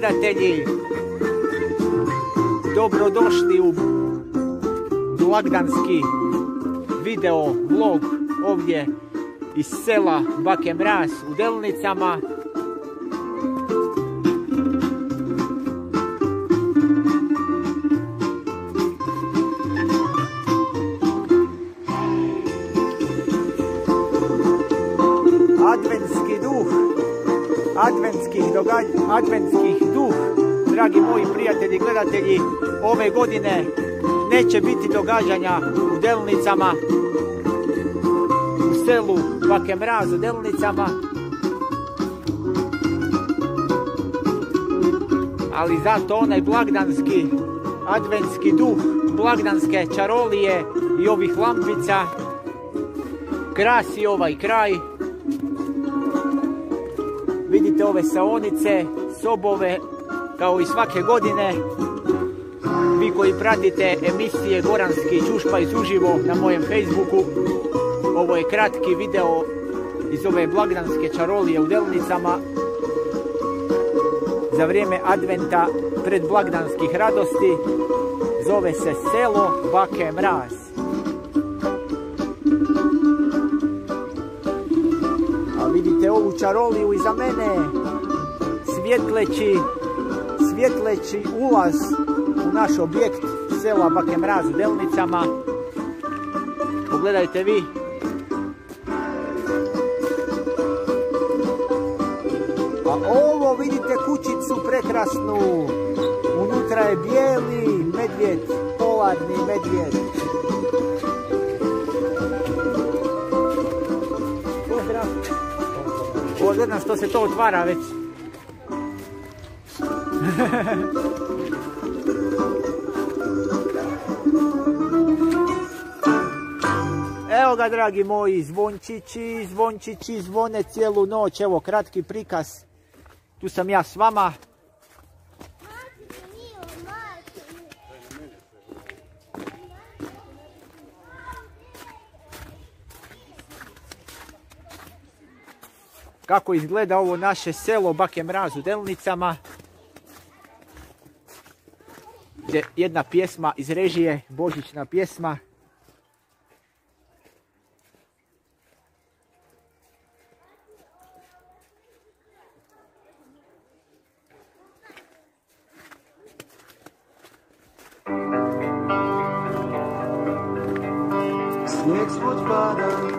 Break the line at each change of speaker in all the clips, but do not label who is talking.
gledatelji, dobrodošli u blagdanski video vlog ovdje iz sela Bake Mraz u Delnicama. Adventskih događanja, adventskih duh, dragi moji prijatelji, gledatelji, ove godine neće biti događanja u Delnicama, u selu Bake Mraz u Delnicama, ali zato onaj blagdanski, adventski duh, blagdanske čarolije i ovih lampica krasi ovaj kraj. Vidite ove saonice, sobove, kao i svake godine. Vi koji pratite emisije Goranski čušpa iz uživo na mojem Facebooku. Ovo je kratki video iz ove blagdanske čarolije u Delnicama. Za vrijeme adventa pred blagdanskih radosti. Zove se selo Bake Mraz. Vidite ovu čaroliju iza mene, svjetleći, svjetleći ulaz u naš objekt sela Bake Mraz u Delnicama. Pogledajte vi. A ovo vidite kućicu prekrasnu. Unutra je bijeli medvjed, polarni medvjed. Gledam što se to otvara već. Evo ga dragi moji zvončići, zvončići zvone cijelu noć. Evo kratki prikaz. Tu sam ja s vama. Kako izgleda ovo naše selo Bake Mraz u Delnicama. Gdje jedna pjesma iz režije, božićna pjesma.
Snijeg spod pada,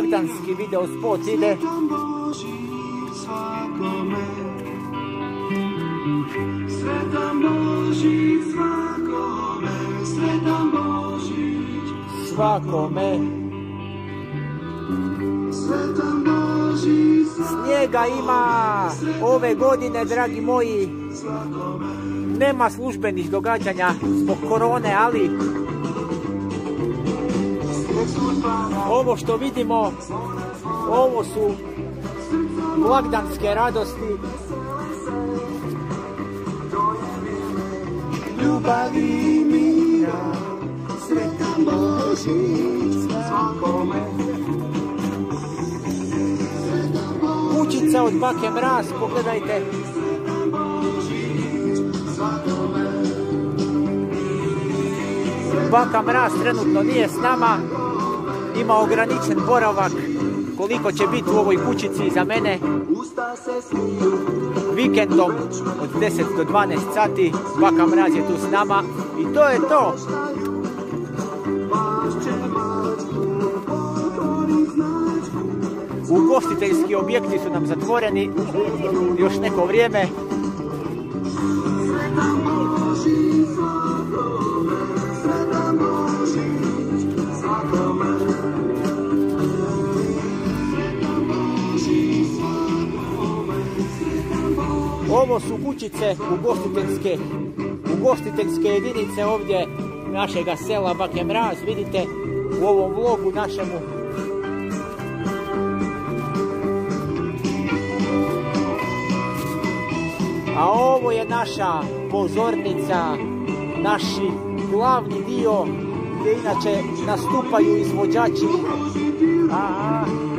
Blagdanski video spot ide.
sretan Boži svakome. Sretan Boži svakome, sretan Božić,
Svakome. Snijega ima ove godine, dragi moji. Nema službenih događanja zbog korone, ali ovo što vidimo, ovo su blagdanske radosti.
ljubavi i mira, sretan Božić svakome.
Kućica od bake mraz, pogledajte. Baka mraz trenutno nije s nama, ima ograničen boravak. Koliko će biti u ovoj kućici za mene vikendom od 10 do 12 sati. Baka mraz je tu s nama i to je to. Ugostiteljski objekti su nam zatvoreni još neko vrijeme. Ovo su kućice ugostiteljske, ugostiteljske jedinice ovdje našega sela Bake Mraz. Vidite u ovom vlogu našemu A ovo je naša pozornica
naši glavni dio gdje inače nastupaju izvođači. Aha.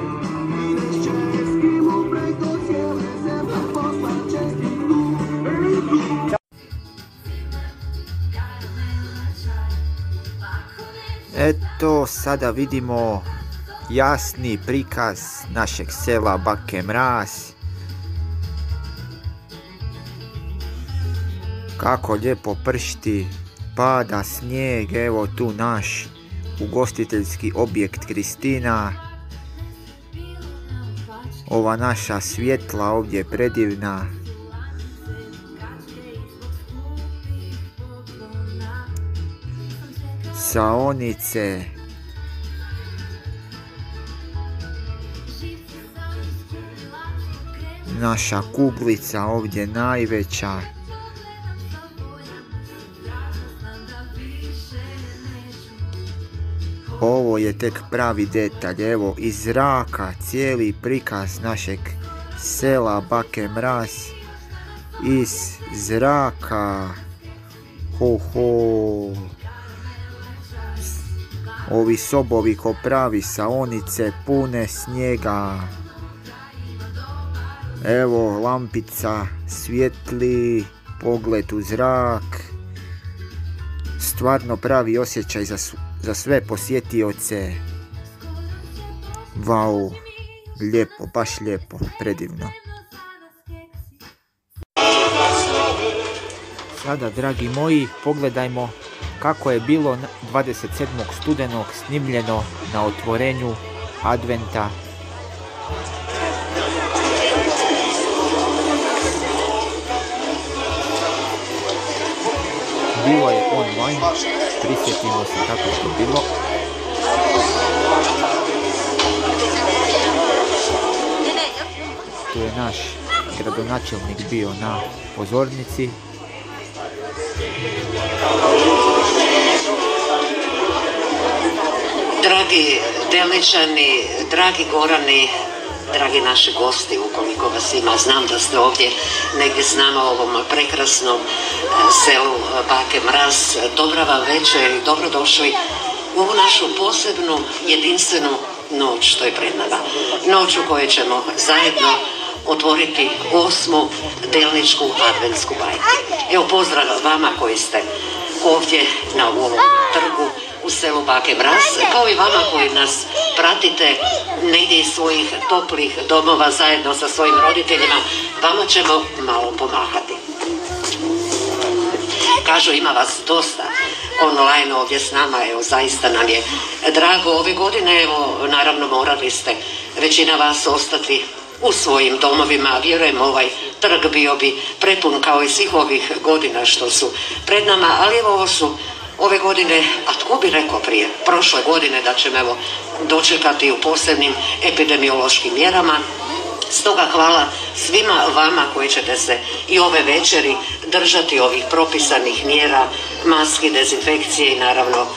Eto, sada vidimo jasni prikaz našeg sela Bake Mraz. Kako lijepo pršti, pada snijeg, evo tu naš ugostiteljski objekt Kristina. Ova naša svjetla ovdje predivna. Saonice. Naša kuglica ovdje najveća. Ovo je tek pravi detalj, evo iz zraka cijeli prikaz našeg sela Bake Mraz iz zraka. Ho ho. Ovi sobovi ko pravi saonice pune snijega. Evo lampica svijetli, pogled u zrak. Stvarno pravi osjećaj za, za sve posjetioce. Vau, lijepo, baš lijepo, predivno. Sada, dragi moji, pogledajmo kako je bilo na- 27. studenog snimljeno na otvorenju adventa. Bilo je online, prisjetimo se kako je bilo. Tu je naš gradonačelnik bio na pozornici.
Dragi Delničani, dragi Gorani, dragi naši gosti, ukoliko vas ima, znam da ste ovdje negdje s nama u ovom prekrasnom e, selu e, Bake Mraz. Dobra vam večer i dobrodošli u ovu našu posebnu, jedinstvenu noć što je pred nama. Noć u kojoj ćemo zajedno otvoriti osmu delničku adventsku bajku. Evo pozdrav vama koji ste ovdje na ovom trgu selu Bake Mraz, kao i vama koji nas pratite negdje iz svojih toplih domova zajedno sa svojim roditeljima, vama ćemo malo pomahati. Kažu ima vas dosta online ovdje s nama, evo zaista nam je drago. Ove godine, evo naravno morali ste većina vas ostati u svojim domovima, a vjerujem ovaj trg bio bi prepun kao i svih ovih godina što su pred nama, ali evo ovo su ove godine, a tko bi rekao prije, prošle godine da ćemo evo dočekati u posebnim epidemiološkim mjerama, Stoga hvala svima vama koji ćete se i ove večeri držati ovih propisanih mjera, maski, dezinfekcije i naravno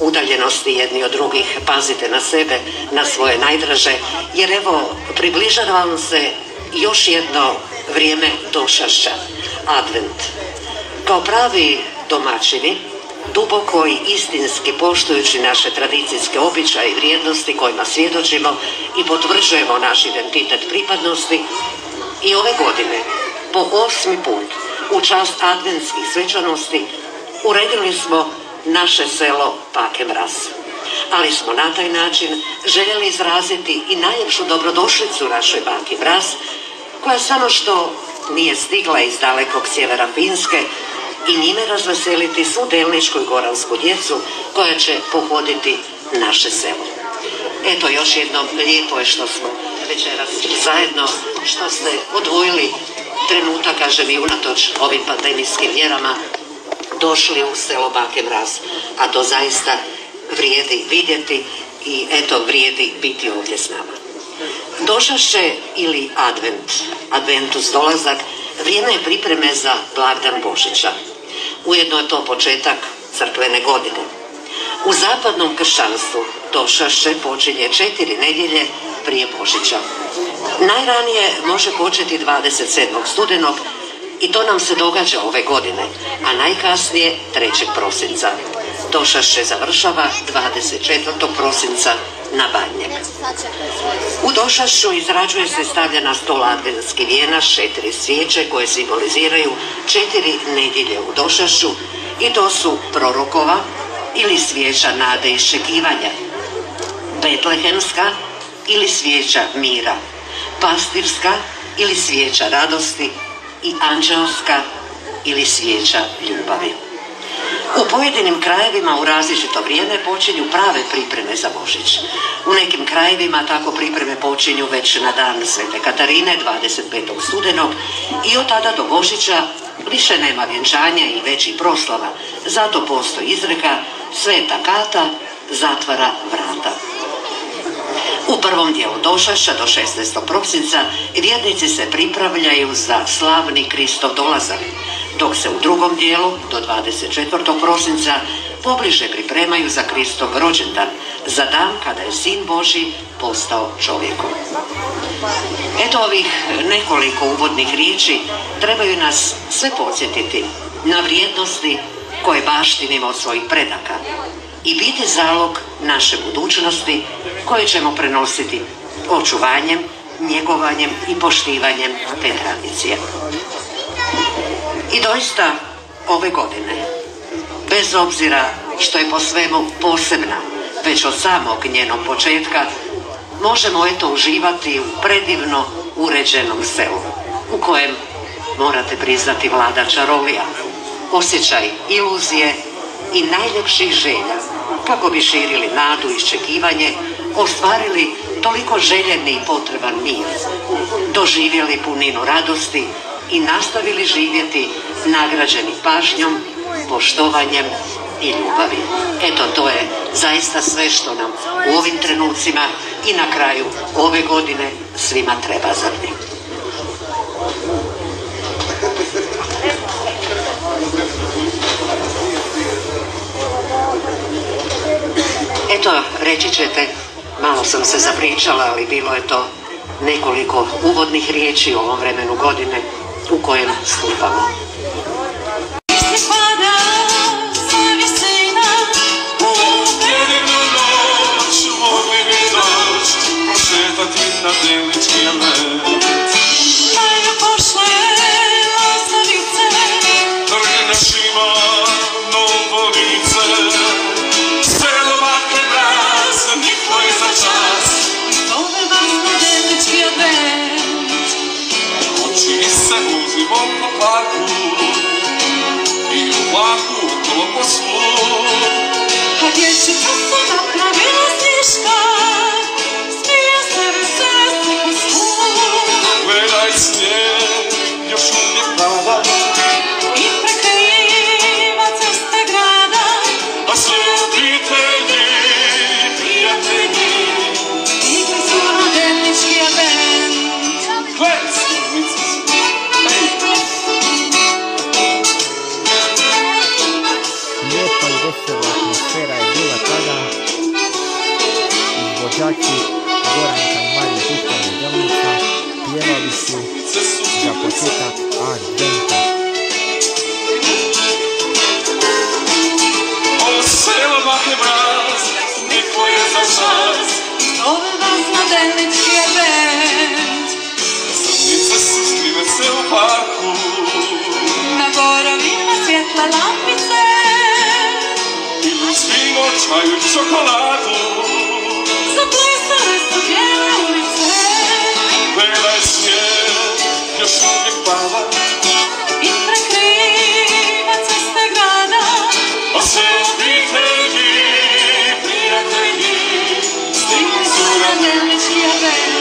udaljenosti jedni od drugih. Pazite na sebe, na svoje najdraže, jer evo približava vam se još jedno vrijeme došašća, advent. Kao pravi domaćini, duboko i istinski poštujući naše tradicijske običaje i vrijednosti kojima svjedočimo i potvrđujemo naš identitet pripadnosti i ove godine po osmi put u čast adventskih svečanosti uredili smo naše selo Pake Mraz. Ali smo na taj način željeli izraziti i najljepšu dobrodošlicu našoj baki Mraz, koja samo što nije stigla iz dalekog sjevera Finske i njime razveseliti svu delničku i goransku djecu koja će pohoditi naše selo. Eto, još jednom lijepo je što smo večeras zajedno, što ste odvojili trenutak, kažem i unatoč ovim pandemijskim mjerama, došli u selo Bake Mraz, a to zaista vrijedi vidjeti i eto vrijedi biti ovdje s nama. Došaše ili advent, adventus dolazak, vrijeme je pripreme za blagdan Božića. Ujedno je to početak crkvene godine. U zapadnom kršćanstvu došaše počinje četiri nedjelje prije Božića. Najranije može početi 27. studenog I to nam se događa ove godine, a najkasnije 3. prosinca. Došašće završava 24. prosinca na Badnjak. U došašću izrađuje se i stavlja na stol adventski četiri svijeće koje simboliziraju četiri nedjelje u došašću i to su prorokova ili svijeća nade i iščekivanja, betlehemska ili svijeća mira, pastirska ili svijeća radosti i anđelska ili svijeća ljubavi. Pojedinim krajevima u različito vrijeme počinju prave pripreme za Božić. U nekim krajevima tako pripreme počinju već na dan Svete Katarine 25. studenog i od tada do Božića više nema vjenčanja i većih proslava. Zato postoji izreka Sveta Kata zatvara vrata. U prvom dijelu došašća do 16. prosinca vjernici se pripravljaju za slavni Kristov dolazak, dok se u drugom dijelu do 24. prosinca pobliže pripremaju za Kristov rođendan, za dan kada je Sin Boži postao čovjekom. Eto ovih nekoliko uvodnih riječi trebaju nas sve podsjetiti na vrijednosti koje baštinimo od svojih predaka i biti zalog naše budućnosti koje ćemo prenositi očuvanjem, njegovanjem i poštivanjem te tradicije. I doista ove godine, bez obzira što je po svemu posebna, već od samog njenog početka, možemo eto uživati u predivno uređenom selu, u kojem morate priznati vlada čarolija, osjećaj iluzije i najljepših želja, kako bi širili nadu i iščekivanje, ostvarili toliko željeni i potreban mir, doživjeli puninu radosti i nastavili živjeti nagrađeni pažnjom, poštovanjem i ljubavi. Eto, to je zaista sve što nam u ovim trenucima i na kraju ove godine svima treba za. Eto, reći ćete, malo sam se zapričala, ali bilo je to nekoliko uvodnih riječi u ovom vremenu godine u kojem stupamo.
Jedinu svino čaju čokoladu
zaplesale su bijele ulice.
Gledaj snijeg, još uvijek pada
I prekriva ceste grada,
A sve obitelji, prijatelji Stigli su na
delnički advent.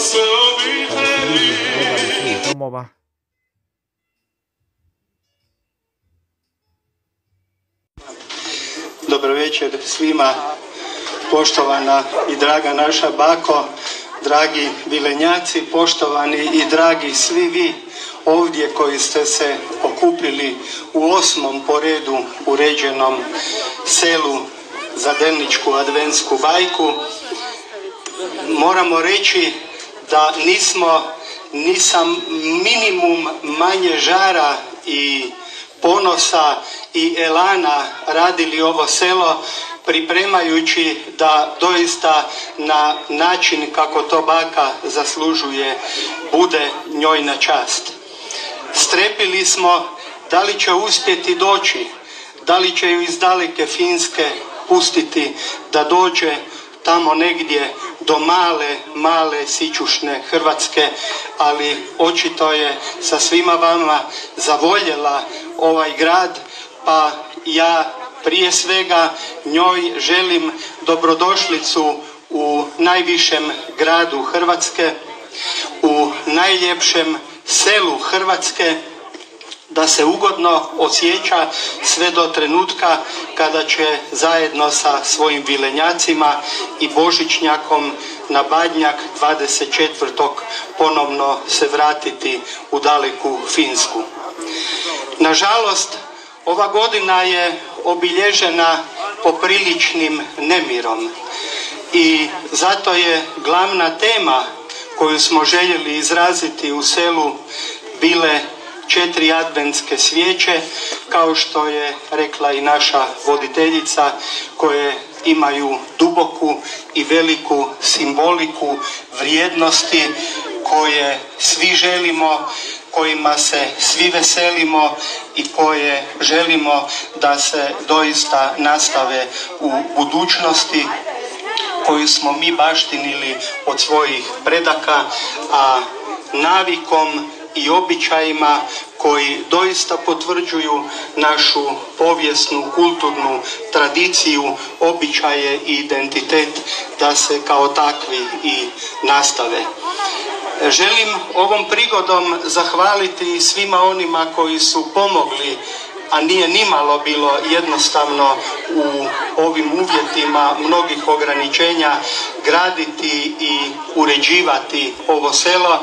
Svojih domova.
Dobro večer svima, poštovana i draga naša bako, dragi vilenjaci, poštovani i dragi svi vi ovdje koji ste se okupili u osmom poredu uređenom selu za Delničku adventsku bajku. Moramo reći da nismo ni sam minimum manje žara i ponosa i elana radili ovo selo pripremajući da doista na način kako to baka zaslužuje bude njoj na čast. Strepili smo da li će uspjeti doći, da li će ju iz daleke Finske pustiti da dođe tamo negdje do male, male sićušne Hrvatske, ali očito je sa svima vama zavoljela ovaj grad, pa ja prije svega njoj želim dobrodošlicu u najvišem gradu Hrvatske, u najljepšem selu Hrvatske, da se ugodno osjeća sve do trenutka kada će zajedno sa svojim vilenjacima i božićnjakom na Badnjak 24. ponovno se vratiti u daleku Finsku. Nažalost, ova godina je obilježena popriličnim nemirom i zato je glavna tema koju smo željeli izraziti u selu bile četiri adventske svijeće, kao što je rekla i naša voditeljica, koje imaju duboku i veliku simboliku vrijednosti koje svi želimo, kojima se svi veselimo i koje želimo da se doista nastave u budućnosti koju smo mi baštinili od svojih predaka, a navikom i običajima koji doista potvrđuju našu povijesnu, kulturnu tradiciju, običaje i identitet da se kao takvi i nastave. Želim ovom prigodom zahvaliti svima onima koji su pomogli a nije nimalo bilo jednostavno u ovim uvjetima mnogih ograničenja graditi i uređivati ovo selo.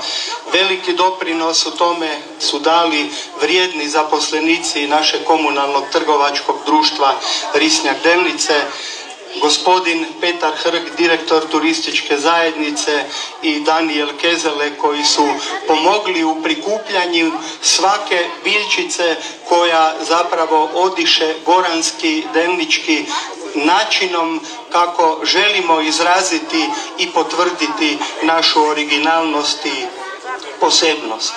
Veliki doprinos u tome su dali vrijedni zaposlenici našeg komunalnog trgovačkog društva Risnjak Delnice, gospodin Petar Hrg, direktor turističke zajednice i Daniel Kezele koji su pomogli u prikupljanju svake biljčice koja zapravo odiše goranski, delnički načinom kako želimo izraziti i potvrditi našu originalnost i posebnost.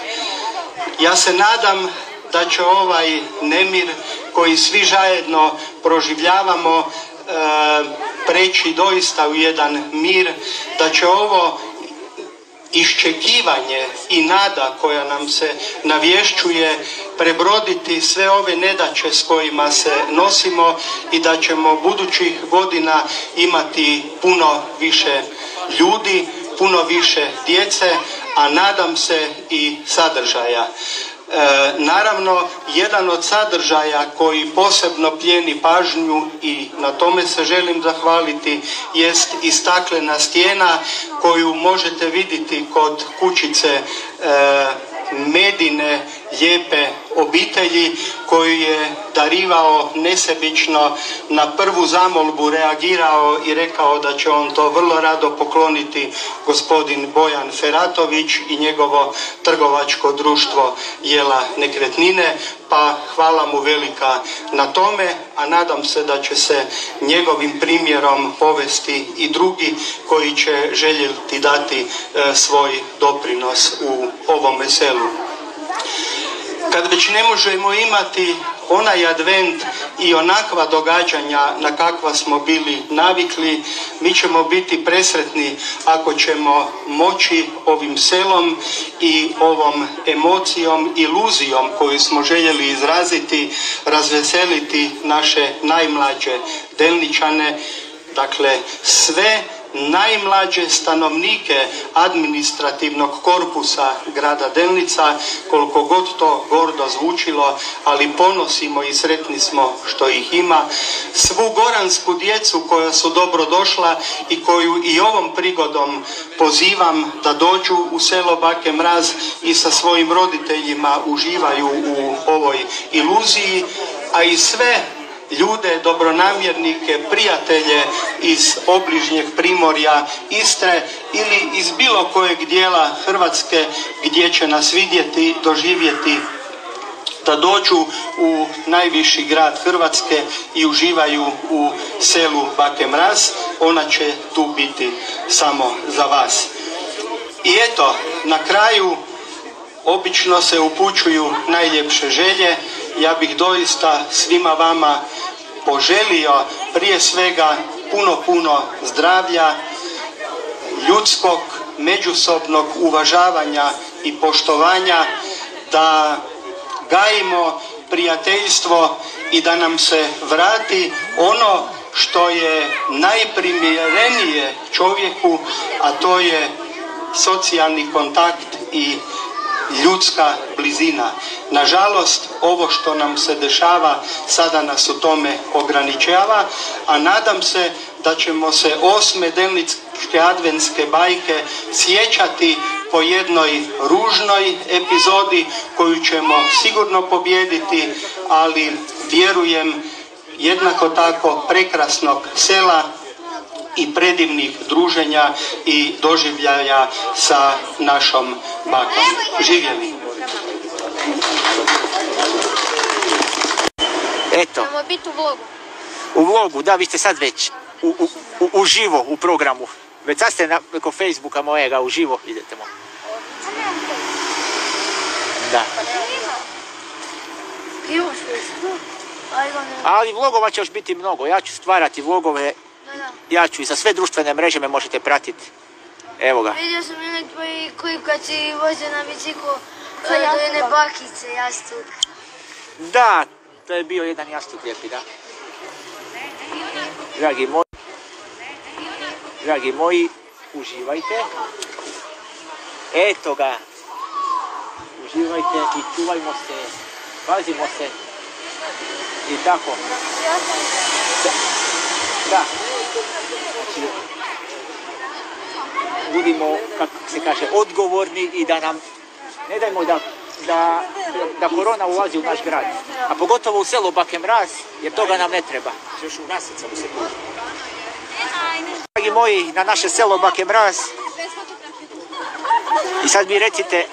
Ja se nadam da će ovaj nemir koji svi zajedno proživljavamo preći doista u jedan mir, da će ovo iščekivanje i nada koja nam se navješćuje prebroditi sve ove nedaće s kojima se nosimo i da ćemo budućih godina imati puno više ljudi, puno više djece, a nadam se i sadržaja. E, naravno, jedan od sadržaja koji posebno plijeni pažnju i na tome se želim zahvaliti jest i staklena stijena koju možete vidjeti kod kućice e, Medine lijepe obitelji koju je darivao nesebično na prvu zamolbu reagirao i rekao da će on to vrlo rado pokloniti gospodin Bojan Feratović i njegovo trgovačko društvo Jela nekretnine pa hvala mu velika na tome, a nadam se da će se njegovim primjerom povesti i drugi koji će željeti dati e, svoj doprinos u ovom selu kad već ne možemo imati onaj advent i onakva događanja na kakva smo bili navikli, mi ćemo biti presretni ako ćemo moći ovim selom i ovom emocijom, iluzijom koju smo željeli izraziti, razveseliti naše najmlađe delničane, dakle sve najmlađe stanovnike administrativnog korpusa grada Delnica, koliko god to gordo zvučilo, ali ponosimo i sretni smo što ih ima. Svu goransku djecu koja su dobro došla i koju i ovom prigodom pozivam da dođu u selo Bake Mraz i sa svojim roditeljima uživaju u ovoj iluziji, a i sve ljude, dobronamjernike, prijatelje iz obližnjeg primorja Istre ili iz bilo kojeg dijela Hrvatske gdje će nas vidjeti, doživjeti da dođu u najviši grad Hrvatske i uživaju u selu Bake Mraz. Ona će tu biti samo za vas. I eto, na kraju obično se upućuju najljepše želje. Ja bih doista svima vama poželio prije svega puno, puno zdravlja, ljudskog, međusobnog uvažavanja i poštovanja, da gajimo prijateljstvo i da nam se vrati ono što je najprimjerenije čovjeku, a to je socijalni kontakt i ljudska blizina. Nažalost, ovo što nam se dešava sada nas u tome ograničava, a nadam se da ćemo se osme delničke adventske bajke sjećati po jednoj ružnoj epizodi koju ćemo sigurno pobijediti, ali vjerujem jednako tako prekrasnog sela i predivnih druženja i doživljaja sa našom bakom. Živjeli!
Eto,
Ćemo biti u vlogu.
u vlogu, da, vi ste sad već u, u, u, uživo u programu. Već sad ste na, preko Facebooka mojega uživo, idete mo. Da. Ali vlogova će još biti mnogo. Ja ću stvarati vlogove. Ja ću i sa sve društvene mreže me možete pratiti. Evo ga.
Vidio sam jednog tvoj klip kad si vozio na biciklu e, do jedne bakice, jastuk.
Da, to je bio jedan jastuk lijepi, da. Dragi moji, dragi moji, uživajte. Eto ga. Uživajte i čuvajmo se, pazimo se. I tako. Da. Da. Znači, budimo, kako se kaže, odgovorni i da nam, ne dajmo da, da, da korona ulazi u naš grad. A pogotovo u selo Bake Mraz, jer toga nam ne treba. Još u nasica u sekundu. Dragi moji, na naše selo Bake Mraz. I sad mi recite,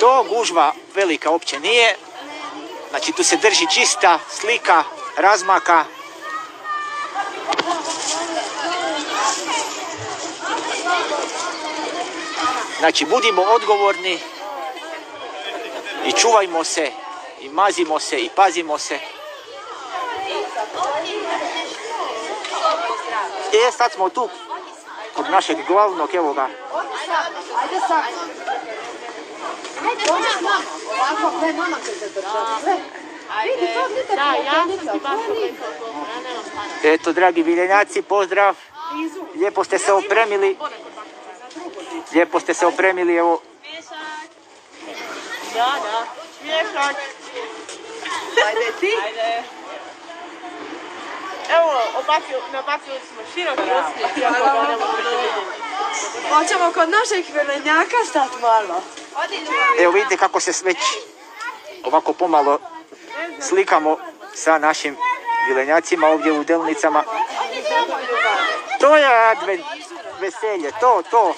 to gužva velika uopće nije. Znači tu se drži čista slika, razmaka. Znači budimo odgovorni i čuvajmo se i mazimo se i pazimo se. E, sad smo tu kod našeg glavnog, evo ga. Eto, dragi viljenjaci, pozdrav. Lijepo ste se opremili. Lijepo ste se opremili, evo.
Da, da. Miješać. Ajde ti. Ajde. Evo, obacio, nabacili smo široki vidjeti.
Hoćemo kod naših velenjaka stat malo.
Evo vidite kako se već ovako pomalo slikamo sa našim vilenjacima ovdje u Delnicama. To je advent veselje, to, to.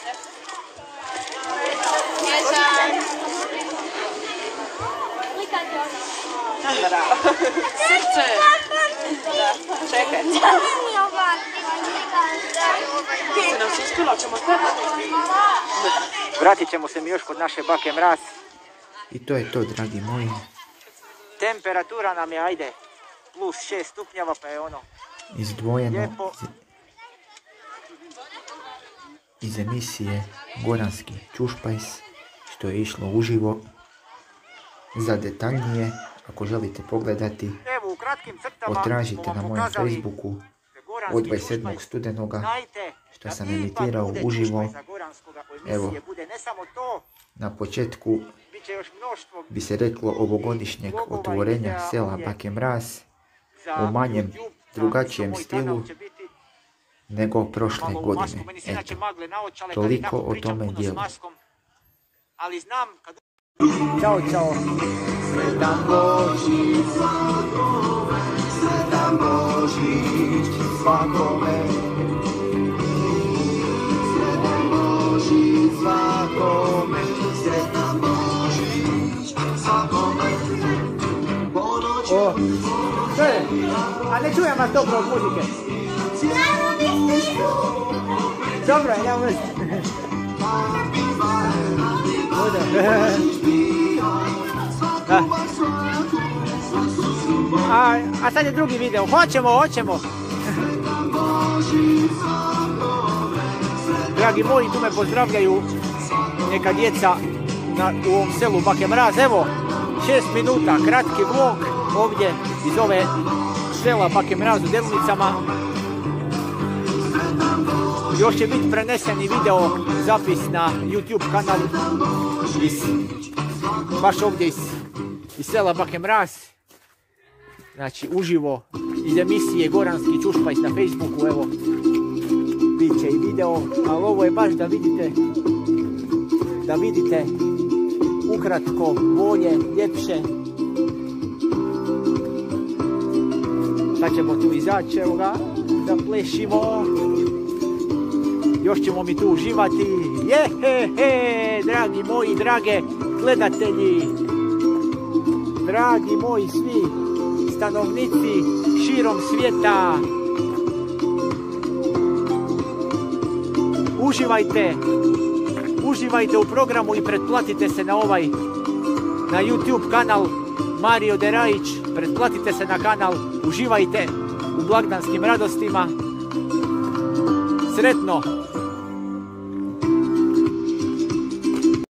Srce. Čekaj.
Vratit ćemo se mi još kod naše bake mraz.
I to je to, dragi moji.
Temperatura nam je, ajde, plus 6 stupnjeva, pa je ono,
Izdvojeno
Lijepo.
iz, emisije Goranski čušpajs, što je išlo uživo. Za detaljnije, ako želite pogledati,
evo u crtama
potražite na mojem Facebooku od 27.
čušpajs.
studenoga što sam emitirao uživo. Evo, na početku bi se reklo ovogodišnjeg otvorenja sela Bake Mraz u manjem, drugačijem stilu nego prošle godine. Eto, toliko o tome dijelu.
Ali znam kad... Ćao, čao. Sretan Božić svakome, sretan Božić svakome. Sretan Božić svakome, A ne čujem vas dobro od muzike. Dobro, ja već. A, sad je drugi video. Hoćemo, hoćemo. Dragi moji, tu me pozdravljaju neka djeca na, u ovom selu Bake Mraz. Evo, šest minuta, kratki vlog ovdje iz ove sela Bake Mraz u Delnicama. Još će biti preneseni video zapis na YouTube kanal iz, baš ovdje iz, iz sela Bake Mraz. Znači uživo iz emisije Goranski Čušpajs na Facebooku, evo bit će i video, ali ovo je baš da vidite da vidite ukratko, bolje, ljepše. Sad ćemo tu izaći, evo ga, da plešimo. Još ćemo mi tu uživati. Je, he, he, dragi moji, drage gledatelji. Dragi moji svi stanovnici širom svijeta. Uživajte. Uživajte u programu i pretplatite se na ovaj na YouTube kanal Mario Derajić. Pretplatite se na kanal. Uživajte u blagdanskim radostima. Sretno!